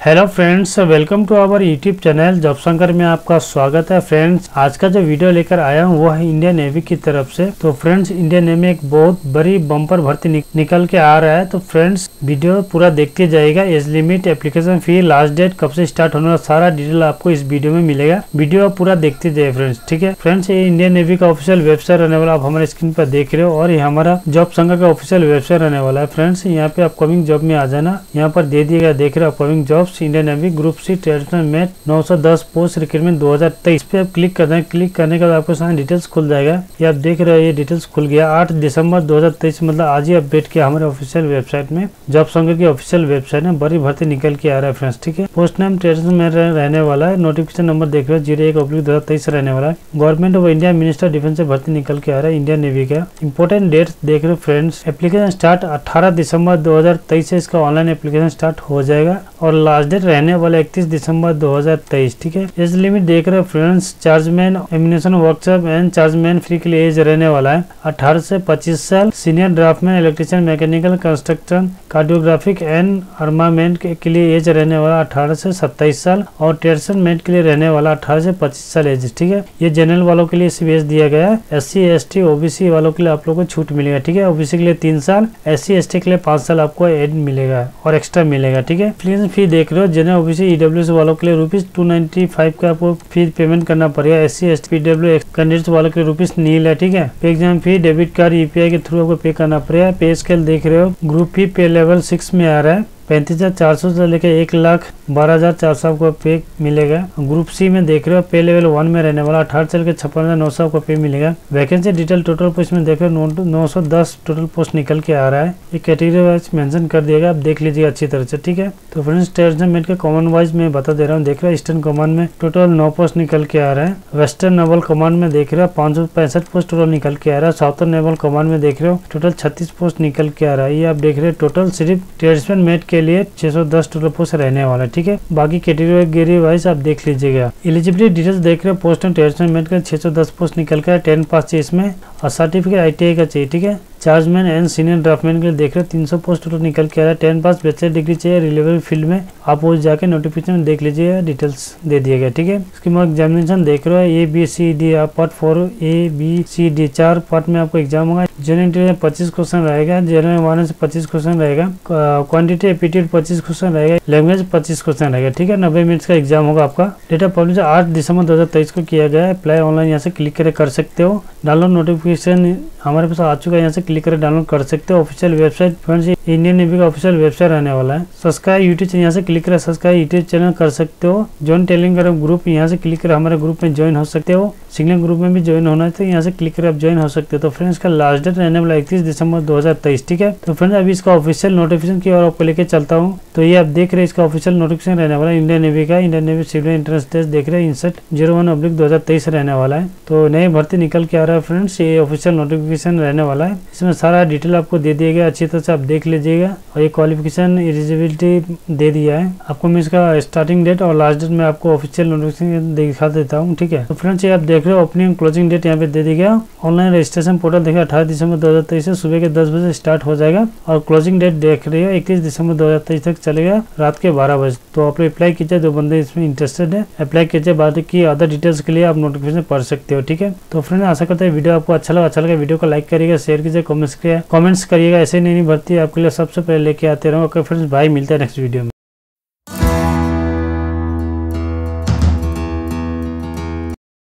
Hello friends welcome to our YouTube channel job Shankar में आपका स्वागत है फ्रेंड्स आज का जो वीडियो लेकर आया हूँ वो है इंडियन नेवी की तरफ़ से। तो फ्रेंड्स इंडियन नेवी एक बहुत बड़ी बम्पर भर्ती निक, निकल के आ रहा है। तो फ्रेंड्स वीडियो पूरा देखते जाएगा age limit application fee last date कब से स्टार्ट होने वाला सारा डिटेल आपको इस वीडियो में मिलेगा। वीडियो पूरा देखते जाए फ्रेंड्स ठीक है? फ्रेंड्स ये इंडियन नेवी का ऑफिशियल वेबसाइट रहने वाला आप हमारे स्क्रीन पर देख रहे हो और ये हमारा जॉब संघ का ऑफिशियल वेबसाइट रहने वाला है। फ्रेंड्स यहाँ पे अपकमिंग जॉब में आ जाना। यहाँ पर दे दिएगा देख रहे हो upcoming job Indian Navy group C traditional math 910 post recruitment 2023 पे। आप क्लिक कर दें क्लिक करने के बाद आपको सारे डिटेल्स खुल जाएगा। ये आप देख रहे हो, ये डिटेल्स खुल गया। 8 दिसंबर 2023 मतलब आज ही अपडेट किया हमारे ऑफिशियल वेबसाइट में। जॉब संघ की ऑफिशियल वेबसाइट में बड़ी भर्ती निकल के आ रहा है फ्रेंड्स ठीक है? पोस्ट नाम ट्रेडिशनल में रहने वाला है। नोटिफिकेशन नंबर देख रहे हो ज़ीरो एक ऑब्लिक दो रहने वाला है। Government of India minister defence से भर्ती निकल के आ रहा है। इंडियन नेवी का। इंपोर्टेंट डेट देख रहे हो फ्रेंड्स एप्लीकेशन स्टार्ट अठारह दिसंबर दो से इसका ऑनलाइन एप्लीकेशन स्टार्ट हो जाएगा। और लास्ट डेट रहने वाला इकतीस दिसंबर 2023 ठीक है? एज लिमिट देख रहे friends, chargeman ammunition workshop and chargeman free के लिए एज रहने वाला है। 18 से 25 साल senior draughtsman, electrician, mechanical construction cardiographic and armament के लिए एज रहने वाला 18 से 27 साल और टेरसन मेट के लिए रहने वाला 18 से 25 साल एज, ठीक है? ये जनरल वालों के लिए एज दिया गया है। S C S T OBC वालों के लिए आप लोगों को छूट मिलेगा, ठीक है? ओबीसी के लिए तीन साल एस सी एस टी के लिए पाँच साल आपको एड मिलेगा और एक्स्ट्रा मिलेगा, ठीक है? फ़ी देख रहे हो, जनरल ओबीसी ईडब्ल्यू वालों के लिए रुपीज़ टू नाइन्टी फाइव का आपको फ़ी पेमेंट करना पड़ेगा। S C S P W candidate वालों के लिए रुपीज़ नील है, ठीक है? Pay exam fee debit card UPI के थ्रू आपको पे करना पड़ेगा। पे स्केल देख रहे हो ग्रुप फ़ी पे लेवल सिक्स में आ रहा है। पैंतीस हज़ार चार सौ से लेकर एक लाख बारह हज़ार चार सौ पे मिलेगा। ग्रुप सी में देख रहे हो, पे लेवल वन में रहने वाला अठारह से लेकर छप्पन हज़ार नौ सौ आपको पे मिलेगा। वैकेंसी डिटेल टोटल पोस्ट में देख रहे हो, नौ सौ दस टोटल पोस्ट निकल के आ रहा है। ये कैटेगरी वाइज मेंशन कर दिएगा आप देख लीजिए अच्छी तरह से, ठीक है? तो फ्रेंड्स टेरिज्मेंट के कॉमन वाइज में बता दे रहा हूँ, देख रहे हो, ईस्टर्न कमान में टोटल नौ पोस्ट निकल के आ रहा है। वेस्टर्न नेवल कमान में देख रहे हो, पाँच सौ पैंसठ पोस्ट टोटल निकल के आ रहा है। साउथर्न नेवल कमान में देख रहे हो, टोटल छत्तीस पोस्ट निकल के आ रहा है। ये आप देख रहे हो, टोटल सिर्फ़ टेरिज्मेंट मेट के लिए छह सौ दस टोटल पोस्ट रहने वाला है? ठीक है? बाकी कैटेगरी वाइज आप देख लीजिएगा। एलिजिबिलिटी डिटेल्स देख रहे हो पोस्ट एंड टेरिज्मेंट का छह सौ दस पोस्ट निकल कर टेन पास इसमें। और सर्टिफिकेट आई का चाहिए, ठीक है? चार्जमैन एंड सीनियर ड्राफ्टमैन के लिए देख रहे हो, तीन सौ पोस्ट टोटल निकल के आ रहा है। टेन पास बैचलर डिग्री चाहिए रिलेवेबल फ़ील्ड में, आप वो जाके नोटिफिकेशन देख लीजिए डिटेल्स दे दिए गए, ठीक है? उसके बाद एग्जामिनेशन देख रहे हो ए बी सी डी आप part four A B C D चार पार्ट में आपको एग्ज़ाम होगा। जनरल में पच्चीस क्वेश्चन रहेगा जनरल वन से पच्चीस क्वेश्चन रहेगा क्वान्टिटी एपीट्यूड पच्चीस क्वेश्चन रहेगा लैंग्वेज पच्चीस क्वेश्चन रहेगा, ठीक है? नब्बे मिनट का एग्ज़ाम होगा आपका। डेटा पब्लिश आठ दिसंबर दो हज़ार तेईस को किया गया अप्लाई ऑनलाइन यहाँ से क्लिक कर सकते हो। डाउनलोड नोटिफिकेशन हमारे पास आ चुका है। यहाँ से क्लिक करे डाउनलोड कर सकते हो। Official website friends Indian Navy का ऑफिशियल वेबसाइट रहने वाला है। सब्सक्राइब यूट्यूब चैनल यहाँ से क्लिक करे। सब्सक्राइब यूट्यूब चैनल कर सकते हो। ज्वाइन टेलीग्राम ग्रुप यहाँ से क्लिक कर। हमारे ग्रुप में ज्वाइन हो सकते हो। सिग्नल ग्रुप में भी ज्वाइन होना है तो यहाँ से क्लिक कर। आप ज्वाइन हो सकते हो। तो फ्रेंड्स का लास्ट डेट रहने वाला इकतीस दिसंबर दो हज़ार तेईस, ठीक है? तो फ्रेंड्स अभी इसका ऑफिशियल नोटिफिकेशन की और आपको लेके चलता हूँ। तो ये आप देख रहे हैं, इसका ऑफिशियल नोटिफिकेशन रहने वाला है इंडियन नेवी का। Indian Navy civil entrance test देख रहे हैं। इंसर्ट ज़ीरो वन अब्लिक दो रहने वाला है। तो नई भर्ती निकल के आ रहा है फ्रेंड्स ये ऑफिशियल नोटिफिकेशन रहने वाला है। इसमें सारा डिटेल आपको दे दिया गया। अच्छी तरह से आप देख लीजिएगा और ये क्वालिफिकेशन एलिजिबिलिटी दे दिया है। आपको मैं इसका स्टार्टिंग डेट और लास्ट डेट में आपको ऑफिशियल नोटिफिकेशन दिखा देता हूँ, ठीक है? तो फ्रेंड्स ये आप देख रहे हो ओपनिंग क्लोजिंग डेट यहाँ पे दे दिया गया। ऑनलाइन रजिस्ट्रेशन पोर्टल देखिए, अठारह दिसंबर दो हज़ार से सुबह के दस बजे स्टार्ट हो जाएगा और क्लोजिंग डेट देख रही है, इक्कीस दिसंबर दो हज़ार तेईस तक चलेगा रात के बारह बजे। तो आप अप्लाई कीजिए, जो बंदे इसमें इंटरेस्टेड है अप्लाई कीजिए। बाद की अदर डिटेल्स के लिए आप नोटिफिकेशन पढ़ सकते हो, ठीक है? तो फ्रेंड आशा करते हैं वीडियो आपको अच्छा लगा अच्छा लगा वीडियो को लाइक करिएगा शेयर कीजिए कमेंट्स करिएगा कमेंट्स करिएगा, ऐसे नहीं भर्ती आपके लिए सबसे पहले लेके आते रहो। ओके फ्रेंड्स भाई मिलते हैं नेक्स्ट वीडियो में।